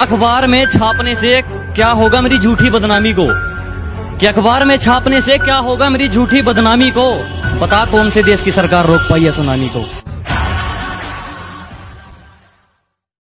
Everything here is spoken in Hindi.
अखबार में छापने से क्या होगा मेरी झूठी बदनामी को? कि अखबार में छापने से क्या होगा मेरी झूठी बदनामी को? पता कौन से देश की सरकार रोक पाई है सुनामी को?